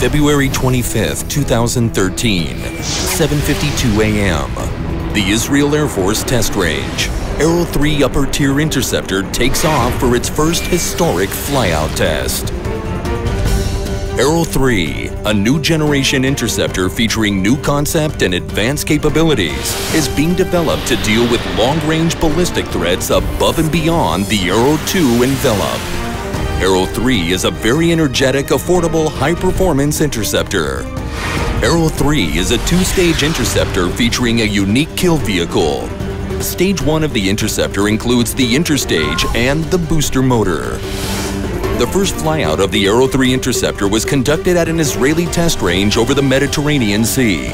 February 25, 2013, 7.52 a.m. The Israel Air Force Test Range. Arrow 3 Upper Tier Interceptor takes off for its first historic flyout test. Arrow 3, a new generation interceptor featuring new concept and advanced capabilities, is being developed to deal with long-range ballistic threats above and beyond the Arrow 2 envelope. Arrow 3 is a very energetic, affordable, high-performance interceptor. Arrow 3 is a two-stage interceptor featuring a unique kill vehicle. Stage 1 of the interceptor includes the interstage and the booster motor. The first flyout of the Arrow 3 interceptor was conducted at an Israeli test range over the Mediterranean Sea.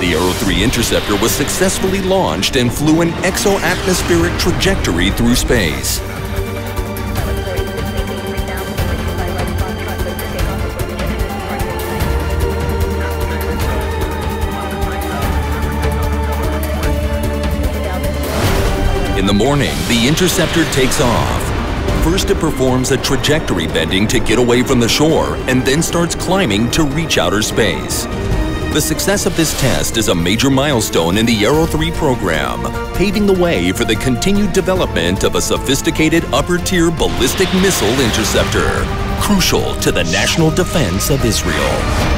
The Arrow 3 interceptor was successfully launched and flew an exo-atmospheric trajectory through space. In the morning, the interceptor takes off. First, it performs a trajectory bending to get away from the shore and then starts climbing to reach outer space. The success of this test is a major milestone in the Arrow 3 program, paving the way for the continued development of a sophisticated upper-tier ballistic missile interceptor, crucial to the national defense of Israel.